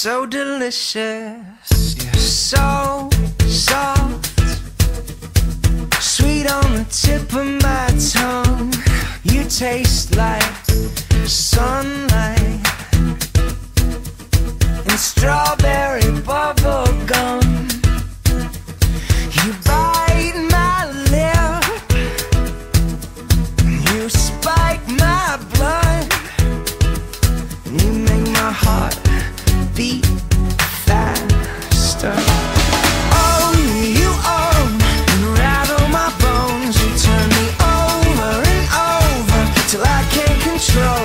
so delicious. You're so soft, sweet on the tip of my faster. Oh, you own and rattle my bones. You turn me over and over till I can't control.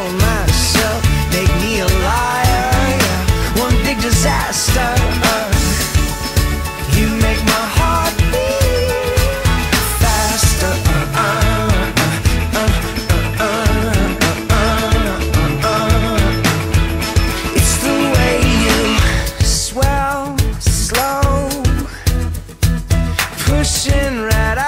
ocean right